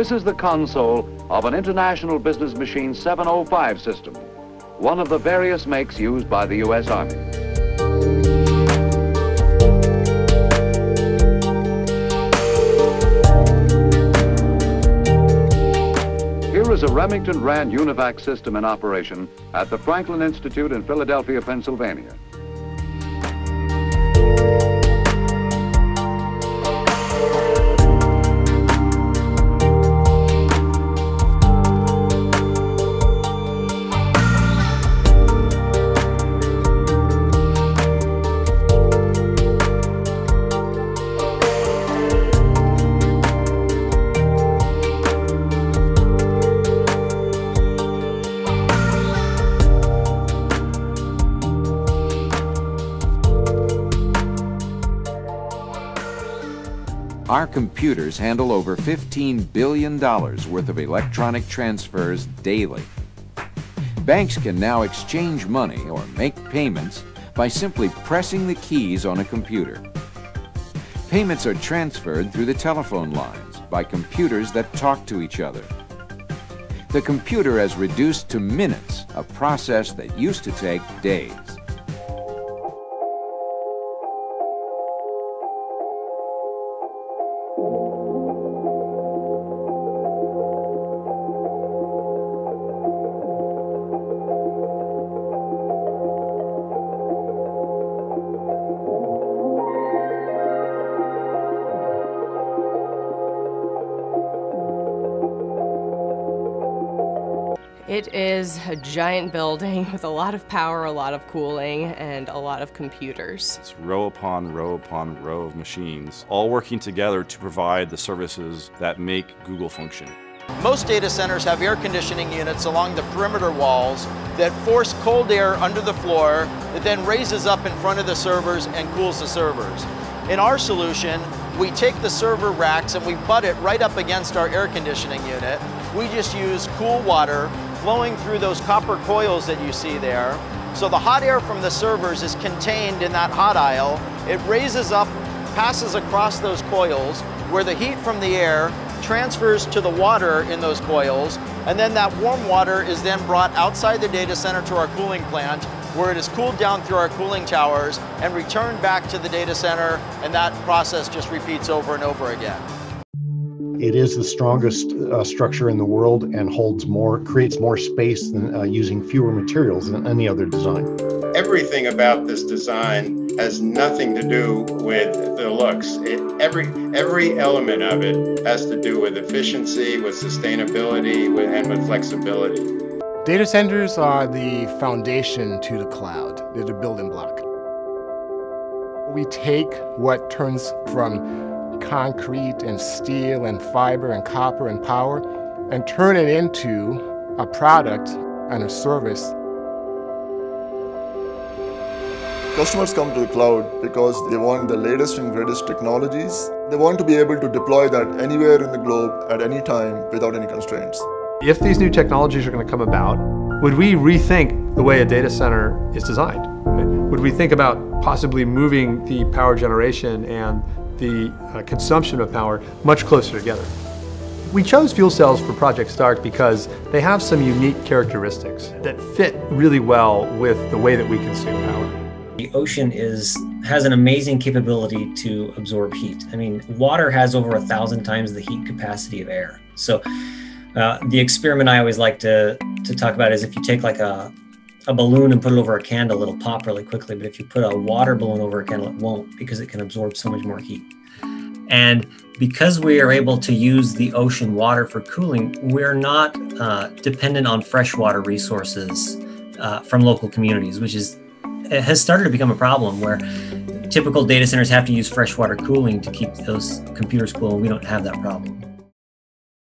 This is the console of an International Business Machine 705 system, one of the various makes used by the U.S. Army. Here is a Remington Rand UNIVAC system in operation at the Franklin Institute in Philadelphia, Pennsylvania. Our computers handle over $15 billion worth of electronic transfers daily. Banks can now exchange money or make payments by simply pressing the keys on a computer. Payments are transferred through the telephone lines by computers that talk to each other. The computer has reduced to minutes a process that used to take days. Thank you. It is a giant building with a lot of power, a lot of cooling, and a lot of computers. It's row upon row upon row of machines, all working together to provide the services that make Google function. Most data centers have air conditioning units along the perimeter walls that force cold air under the floor that then raises up in front of the servers and cools the servers. In our solution, we take the server racks and we butt it right up against our air conditioning unit. We just use cool water flowing through those copper coils that you see there. So the hot air from the servers is contained in that hot aisle. It raises up, passes across those coils, where the heat from the air transfers to the water in those coils, and then that warm water is then brought outside the data center to our cooling plant, where it is cooled down through our cooling towers and returned back to the data center, and that process just repeats over and over again. It is the strongest uh, structure in the world and holds more, creates more space than uh, using fewer materials than any other design. Everything about this design has nothing to do with the looks. It, every every element of it has to do with efficiency, with sustainability, with, and with flexibility. Data centers are the foundation to the cloud. They're the building block. We take what turns from concrete and steel and fiber and copper and power and turn it into a product and a service. Customers come to the cloud because they want the latest and greatest technologies. They want to be able to deploy that anywhere in the globe at any time without any constraints. If these new technologies are going to come about, would we rethink the way a data center is designed? Would we think about possibly moving the power generation and the uh, consumption of power much closer together. We chose fuel cells for Project Stark because they have some unique characteristics that fit really well with the way that we consume power. The ocean is has an amazing capability to absorb heat. I mean, water has over a thousand times the heat capacity of air. So uh, the experiment I always like to, to talk about is if you take like a, a balloon and put it over a candle, it'll pop really quickly. But if you put a water balloon over a candle, it won't because it can absorb so much more heat. And because we are able to use the ocean water for cooling, we're not uh, dependent on freshwater resources uh, from local communities, which is has started to become a problem where typical data centers have to use freshwater cooling to keep those computers cool, and we don't have that problem.